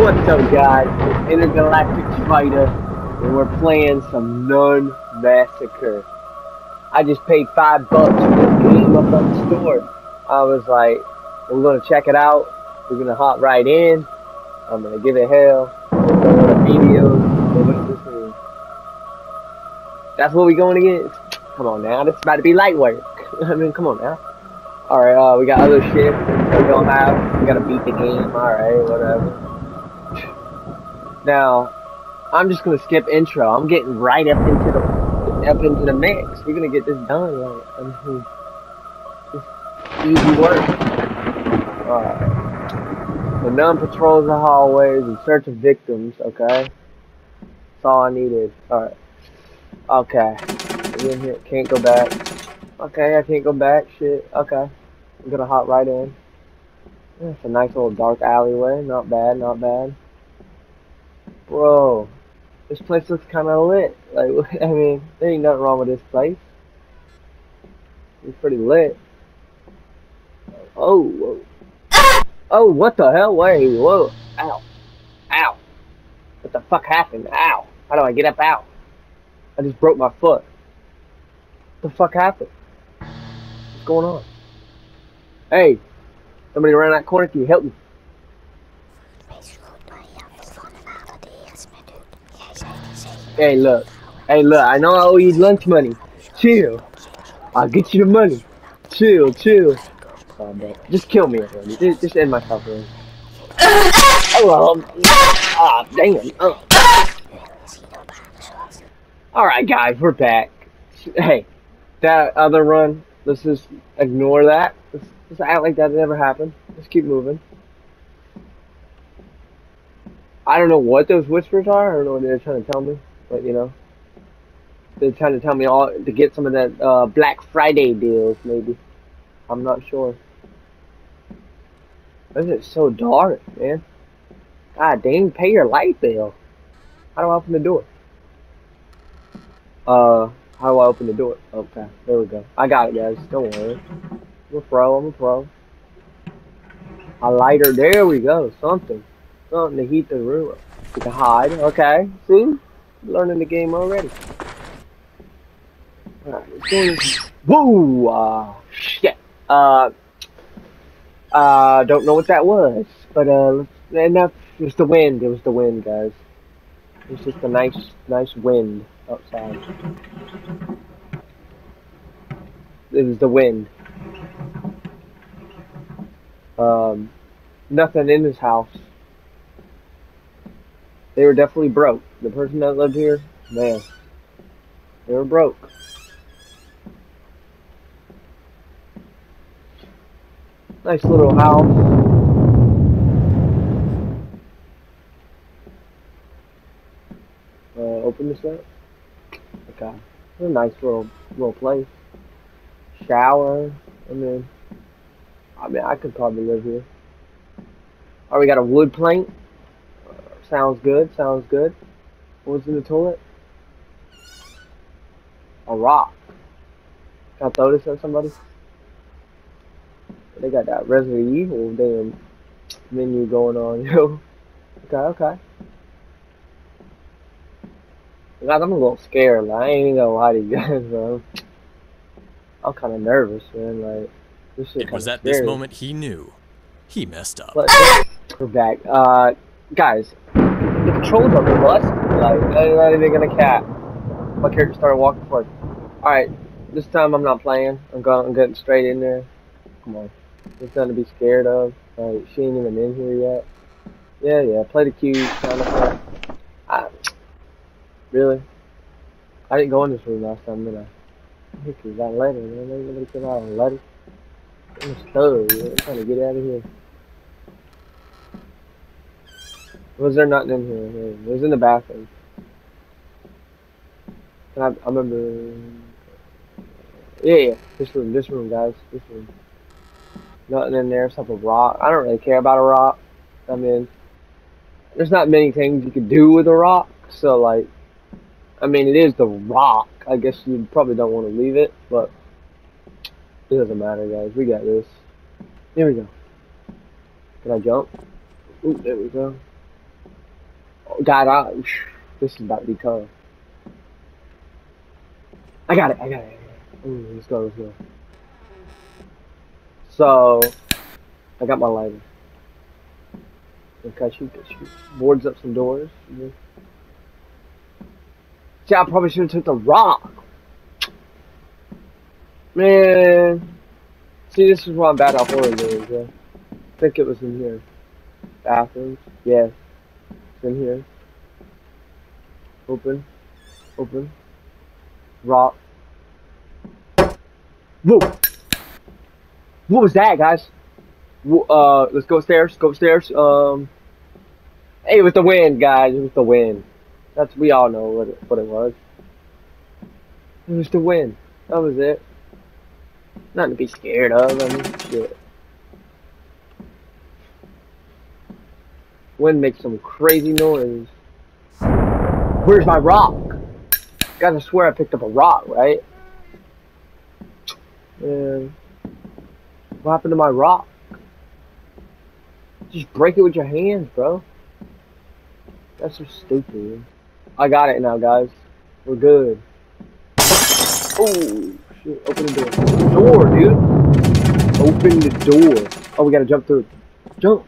What's up, guys? It's Intergalactic Fighter, and we're playing some Nun Massacre. I just paid five bucks for this game up on the store. I was like, we're gonna check it out. We're gonna hop right in. I'm gonna give it hell. Go video. That's what we going against? Come on now, this is about to be light work. I mean, come on now. Alright, uh, we got other shit we don't have. We gotta beat the game. Alright, whatever. Now, I'm just gonna skip intro. I'm getting right up into the up into the mix. We're gonna get this done. Right? I mean, easy work. Alright. The nun patrols the hallways in search of victims. Okay. That's all I needed. Alright. Okay. Here. Can't go back. Okay, I can't go back. Shit. Okay. I'm gonna hop right in. It's a nice little dark alleyway. Not bad, not bad. Bro, this place looks kind of lit. Like, I mean, there ain't nothing wrong with this place. It's pretty lit. Oh, whoa. Oh, what the hell? Wait, whoa. Ow. Ow. What the fuck happened? Ow. How do I get up out? I just broke my foot. What the fuck happened? What's going on? Hey, somebody around that corner, can you help me? Hey, look. Hey, look, I know I owe you lunch money. Chill. I'll get you the money. Chill, chill. Oh. Just kill me already. Just, just end my suffering. oh, um, ah, damn. Oh. Alright, guys, we're back. Hey, that other run, let's just ignore that. Let's just act like that never happened. Let's keep moving. I don't know what those whispers are. I don't know what they're trying to tell me. But you know, they're trying to tell me all to get some of that uh, Black Friday deals, maybe. I'm not sure. Why is it so dark, man? God dang, pay your light bill. How do I open the door? Uh, how do I open the door? Okay, there we go. I got it, guys. Don't worry. I'm a pro. I'm a pro. A lighter. There we go. Something. Something to heat the room. To hide. Okay. See? Learning the game already. Alright, Whoa! Uh, shit. Uh, uh, don't know what that was, but uh, enough. It was the wind. It was the wind, guys. It was just a nice, nice wind outside. It was the wind. Um, nothing in this house. They were definitely broke. The person that lived here, man, they were broke. Nice little house. Uh, open this up. Okay. It's a nice little little place. Shower. I mean, I mean, I could probably live here. Oh, we got a wood plank. Sounds good, sounds good. What was in the toilet? A rock. Can I throw this at somebody? They got that Resident Evil damn menu going on, yo. Okay, okay. Guys, I'm a little scared. Like, I ain't even gonna lie to you guys, bro. I'm kind of nervous, man. Like, this shit. It was at scary. this moment he knew he messed up. But, we're back. Uh, guys, the patrols are busted. Like, not even gonna cap. My character started walking forward. Alright, this time I'm not playing. I'm going. I'm getting straight in there. Come on. There's nothing to be scared of. Like, she ain't even in here yet. Yeah, yeah. Play the cue. Kind of I, really? I didn't go in this room last time, did I? I think it was that letter, man. Out a letter. I'm stuck. I'm trying to get out of here. Was there nothing in here? It was in the bathroom. I, I remember. Yeah, yeah. This room, this room, guys. This room. Nothing in there except a rock. I don't really care about a rock. I mean, there's not many things you can do with a rock. So, like, I mean, it is the rock. I guess you probably don't want to leave it, but it doesn't matter, guys. We got this. Here we go. Can I jump? Ooh, there we go. Got out. This is about to be tough. I got it. I got it. Ooh, let's go. Let's go. So, I got my lighter. Okay, shoot, shoot. Boards up some doors. See, I probably should have took the rock. Man. See, this is why I'm bad at horror games, yeah. I think it was in here. Bathrooms. Yes. In here. Open. Open. Rock. Whoa! What was that, guys? Uh, let's go upstairs. Go upstairs. Um. Hey, it was the wind, guys. It was the wind. That's we all know what it, what it was. It was the wind. That was it. Nothing to be scared of. I mean, shit. Wind makes some crazy noise. Where's my rock? Gotta swear I picked up a rock, right? And what happened to my rock? Just break it with your hands, bro. That's so stupid. I got it now, guys. We're good. Oh, shit. Open the door. Door, dude. Open the door. Oh, we gotta jump through. Jump.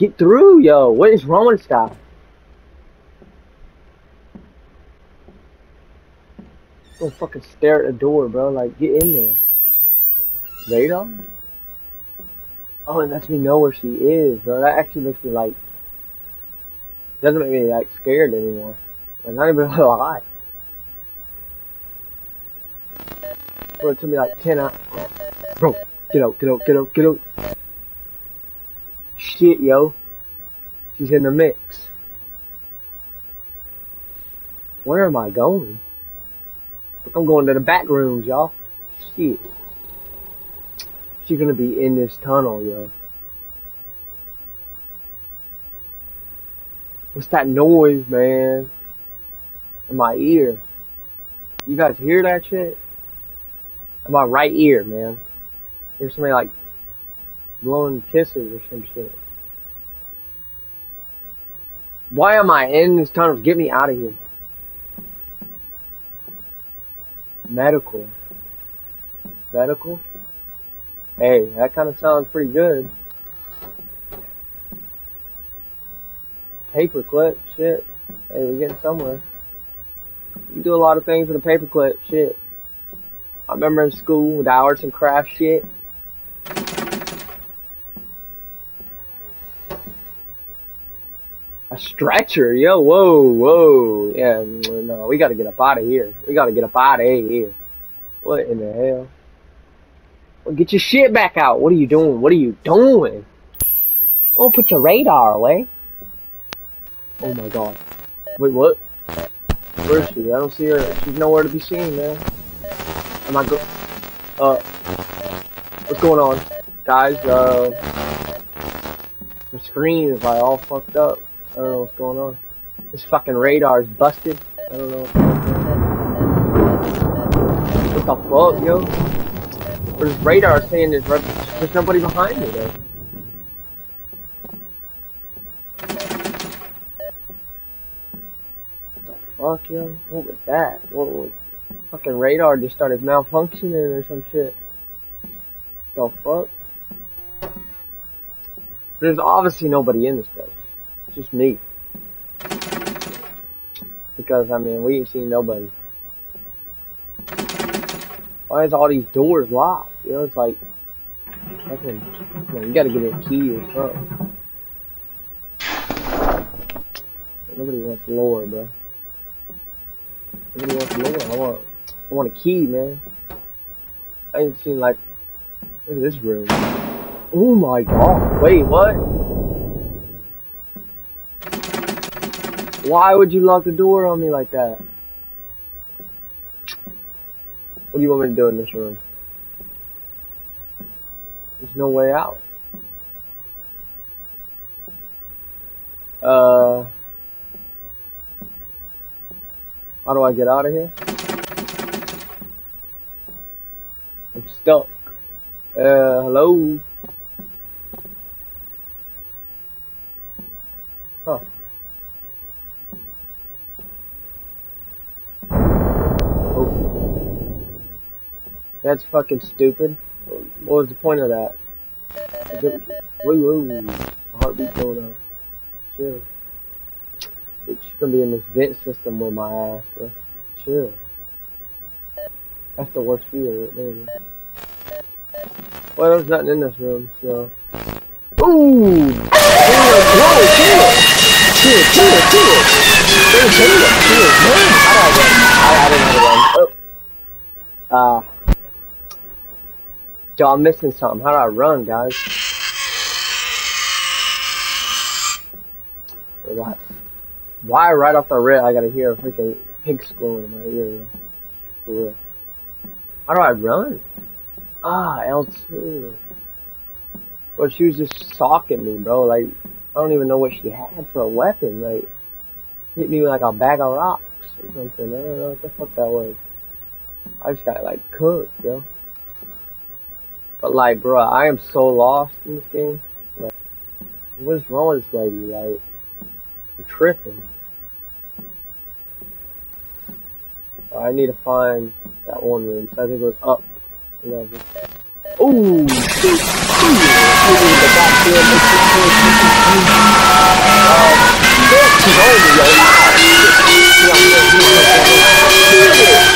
Get through, yo. What is wrong with this guy? Don't fucking stare at the door, bro. Like, get in there. Radar? Oh, it lets me know where she is, bro. That actually makes me, like, doesn't make me, like, scared anymore. Like, not even a lie. Bro, it took me, like, 10 out. Bro, get out, get out, get out, get out. Shit, yo. She's in the mix. Where am I going? I'm going to the back rooms, y'all. Shit. She's gonna be in this tunnel, yo. What's that noise, man? In my ear. You guys hear that shit? In my right ear, man. There's somebody like blowing kisses or some shit. Why am I in this tunnel? Get me out of here. Medical. Medical? Hey, that kind of sounds pretty good. Paperclip, shit. Hey, we're getting somewhere. You do a lot of things with a paperclip, shit. I remember in school with arts and crafts shit. A stretcher, yo, whoa, whoa. Yeah, no, we gotta get up out of here. We gotta get up out of here. What in the hell? Well, get your shit back out. What are you doing? What are you doing? Oh, put your radar away. Oh my god. Wait, what? Where is she? I don't see her. She's nowhere to be seen, man. Am I go? Uh, what's going on, guys? Uh, the screen is like all fucked up. I don't know what's going on. This fucking radar is busted. I don't know. What the fuck, yo? Where's radar is saying there's, there's nobody behind me though? What the fuck, yo? What was that? What was fucking radar just started malfunctioning or some shit? The fuck? There's obviously nobody in this place. It's just me. Because, I mean, we ain't seen nobody. Why is all these doors locked? You know, it's like, fucking, you, you gotta get a key or something. Nobody wants lore, bro. Nobody wants lore. I want, I want a key, man. I ain't seen like, look at this room. Oh my god. Wait, what? Why would you lock the door on me like that? What do you want me to do in this room? There's no way out. Uh, how do I get out of here? I'm stuck. Uh, hello? That's fucking stupid. What was the point of that? Woo woo. Heartbeat going on. Chill. Bitch, gonna be in this vent system with my ass, bro. Chill. That's the worst view right. Well, there's nothing in this room, so. Ooh! Whoa, chill! Chill, chill, chill! Chill, chill, chill, I didn't how to run. Oh. Uh. Yo, I'm missing something. How do I run, guys? Why? Why right off the rip I gotta hear a freaking pig squealing in my ear? How do I run? Ah, L2. But she was just socking me, bro. Like, I don't even know what she had for a weapon. Like, hit me with like a bag of rocks or something. I don't know what the fuck that was. I just got like cooked, yo. But like, bro, I am so lost in this game. Like, what is wrong with this lady? Like, I'm tripping. I need to find that one room. So I think it was up. Whatever. Ooh.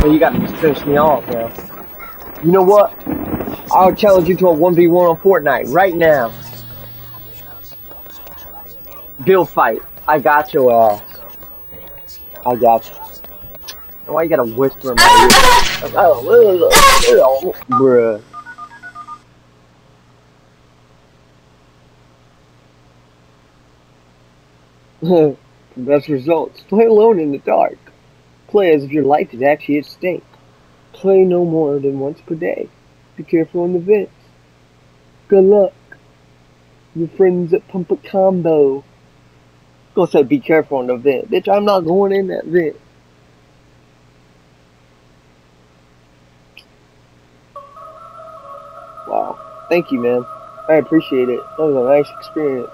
Well, you got to finish me off, bro. You know what? I'll challenge you to a 1v1 on Fortnite right now. Bill fight. I got your ass. I got you. Why you gotta whisper in my ear? Oh, bruh. Best results. Play alone in the dark. Play as if your life is actually at stake. Play no more than once per day. Be careful in the vents. Good luck. Your friends at Puppet Combo. Gonna say be careful in the vent. Bitch, I'm not going in that vent. Wow. Thank you, man. I appreciate it. That was a nice experience.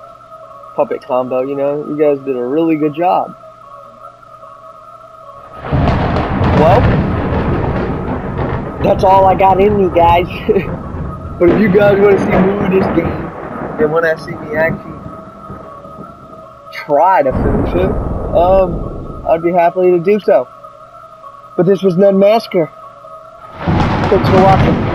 Puppet combo, you know, you guys did a really good job. That's all I got in me, guys. but if you guys want to see more of this game, and want to see me actually try to finish it, um, I'd be happy to do so. But this was Nun Massacre. Thanks for watching.